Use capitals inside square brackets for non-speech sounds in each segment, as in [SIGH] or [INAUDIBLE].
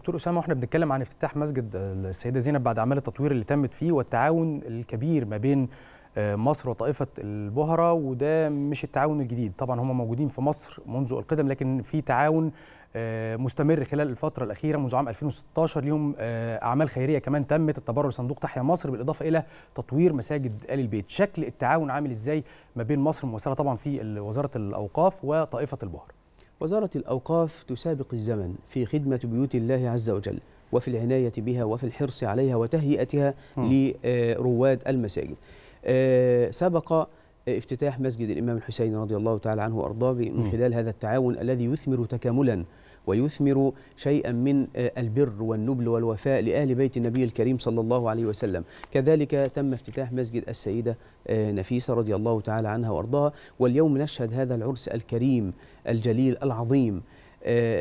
دكتور أسامة وإحنا بنتكلم عن افتتاح مسجد السيدة زينب بعد اعمال التطوير اللي تمت فيه والتعاون الكبير ما بين مصر وطائفة البهرة وده مش التعاون الجديد. طبعا هم موجودين في مصر منذ القدم لكن في تعاون مستمر خلال الفترة الأخيرة منذ عام 2016 ليهم أعمال خيرية كمان تمت. التبرع لصندوق تحيا مصر بالإضافة إلى تطوير مساجد آل البيت. شكل التعاون عامل إزاي ما بين مصر ممثله طبعا في وزارة الأوقاف وطائفة البهر وزارة الأوقاف تسابق الزمن في خدمة بيوت الله عز وجل وفي العناية بها وفي الحرص عليها وتهيئتها لرواد المساجد. سبق افتتاح مسجد الإمام الحسين رضي الله تعالى عنه وأرضاه من خلال هذا التعاون الذي يثمر تكاملا ويثمر شيئا من البر والنبل والوفاء لآل بيت النبي الكريم صلى الله عليه وسلم. كذلك تم افتتاح مسجد السيدة نفيسة رضي الله تعالى عنها وأرضاها. واليوم نشهد هذا العرس الكريم الجليل العظيم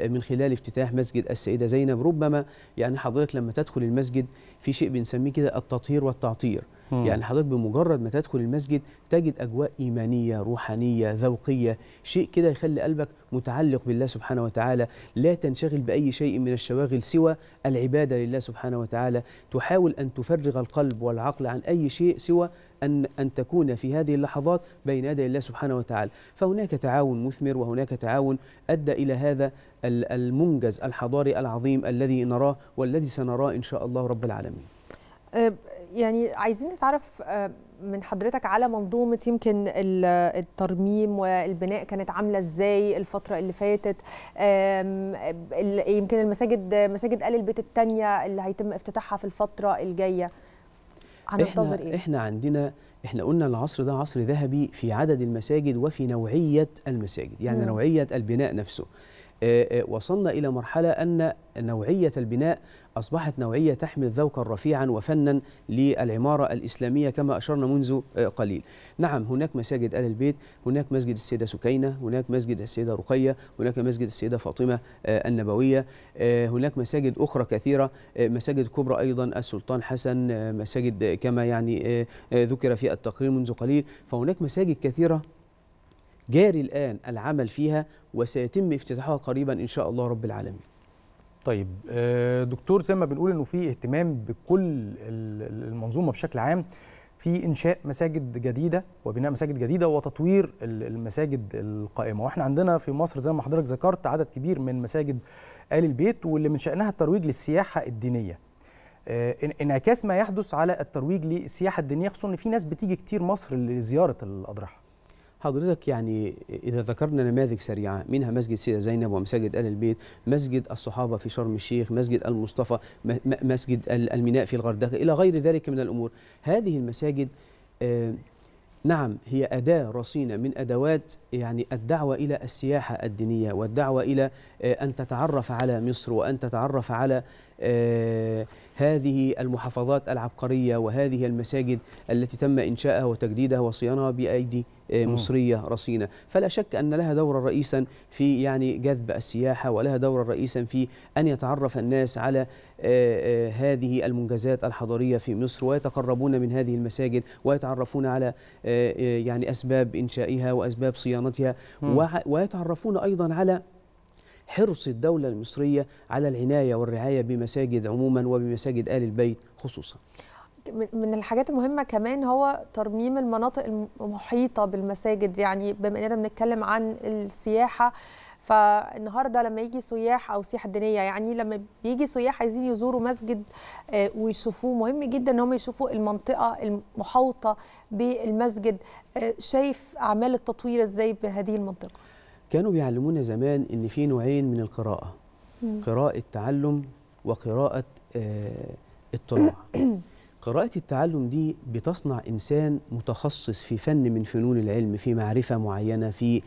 من خلال افتتاح مسجد السيدة زينب. ربما يعني حضرتك لما تدخل المسجد في شيء بنسميه كده التطهير والتعطير. مم. يعني حضرتك بمجرد ما تدخل المسجد تجد أجواء إيمانية روحانية ذوقية شيء كده يخلي قلبك متعلق بالله سبحانه وتعالى لا تنشغل بأي شيء من الشواغل سوى العبادة لله سبحانه وتعالى. تحاول أن تفرغ القلب والعقل عن أي شيء سوى أن أن تكون في هذه اللحظات بين يدي الله سبحانه وتعالى. فهناك تعاون مثمر وهناك تعاون أدى إلى هذا المنجز الحضاري العظيم الذي نراه والذي سنراه إن شاء الله رب العالمين. يعني عايزين نتعرف من حضرتك على منظومة يمكن الترميم والبناء كانت عاملة إزاي الفترة اللي فاتت يمكن المساجد مساجد آل البيت الثانية اللي هيتم افتتاحها في الفترة الجاية هننتظر إحنا إيه؟ إحنا عندنا إحنا قلنا العصر ده عصر ذهبي في عدد المساجد وفي نوعية المساجد يعني م. نوعية البناء نفسه وصلنا إلى مرحلة أن نوعية البناء أصبحت نوعية تحمل ذوقا رفيعا وفنا للعمارة الإسلامية كما أشرنا منذ قليل. نعم هناك مساجد آل البيت هناك مسجد السيدة سكينة هناك مسجد السيدة رقية هناك مسجد السيدة فاطمة النبوية هناك مساجد أخرى كثيرة مساجد كبرى أيضا السلطان حسن مساجد كما يعني ذكر في التقرير منذ قليل. فهناك مساجد كثيرة جاري الآن العمل فيها وسيتم افتتاحها قريبا إن شاء الله رب العالمين. طيب دكتور زي ما بنقول إنه في اهتمام بكل المنظومة بشكل عام في إنشاء مساجد جديدة وبناء مساجد جديدة وتطوير المساجد القائمة. وإحنا عندنا في مصر زي ما حضرتك ذكرت عدد كبير من مساجد آل البيت واللي من شأنها الترويج للسياحة الدينية. انعكاس ما يحدث على الترويج للسياحة الدينية خصوصا إن في ناس بتيجي كتير مصر لزيارة الأضرحة. حضرتك يعني إذا ذكرنا نماذج سريعة منها مسجد سيدة زينب ومساجد آل البيت مسجد الصحابة في شرم الشيخ مسجد المصطفى مسجد الميناء في الغردقة إلى غير ذلك من الأمور. هذه المساجد آه نعم هي أداة رصينة من أدوات يعني الدعوة إلى السياحة الدينية والدعوة إلى آه أن تتعرف على مصر وأن تتعرف على هذه المحافظات العبقرية وهذه المساجد التي تم إنشائها وتجديدها وصيانها بأيدي مصرية رصينة. فلا شك أن لها دورا رئيسا في يعني جذب السياحة ولها دورا رئيسا في أن يتعرف الناس على هذه المنجزات الحضارية في مصر ويتقربون من هذه المساجد ويتعرفون على يعني أسباب إنشائها وأسباب صيانتها ويتعرفون أيضا على حرص الدولة المصرية على العناية والرعاية بمساجد عموما وبمساجد آل البيت خصوصا. من الحاجات المهمة كمان هو ترميم المناطق المحيطة بالمساجد. يعني بما إننا بنتكلم عن السياحة فالنهاردة لما يجي سياح أو سياحة دينية يعني لما بيجي سياح عايزين يزوروا مسجد ويشوفوه مهم جدا إن هم يشوفوا المنطقة المحاوطة بالمسجد. شايف أعمال التطوير إزاي بهذه المنطقة؟ كانوا بيعلمونا زمان إن في نوعين من القراءة م. قراءة تعلم وقراءة آه اطلاع [CLEARS THROAT] قراءة التعلم دي بتصنع إنسان متخصص في فن من فنون العلم في معرفة معينة في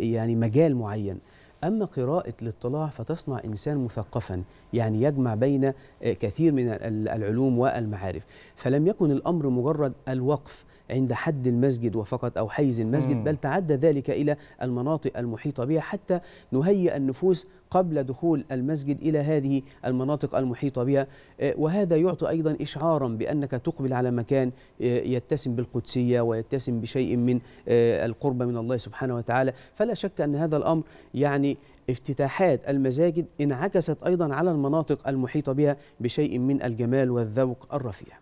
يعني مجال معين أما قراءة الاطلاع فتصنع إنسان مثقفا يعني يجمع بين كثير من العلوم والمعارف. فلم يكن الأمر مجرد الوقف عند حد المسجد وفقط أو حيز المسجد بل تعدى ذلك إلى المناطق المحيطة بها حتى نهيئ النفوس قبل دخول المسجد إلى هذه المناطق المحيطة بها. آه، وهذا يعطي أيضا إشعارا بأنك تقبل على مكان آه، يتسم بالقدسية ويتسم بشيء من آه، القرب من الله سبحانه وتعالى. فلا شك أن هذا الأمر يعني افتتاحات المساجد انعكست أيضا على المناطق المحيطة بها بشيء من الجمال والذوق الرفيع.